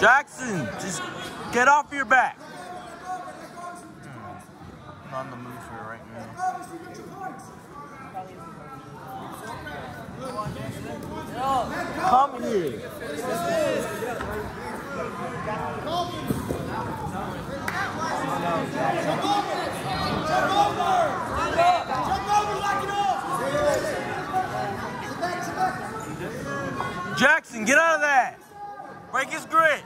Jackson, just get off your back. Hmm. I'm on the move here right now. Come here. Jackson, get out of that. Break his grit.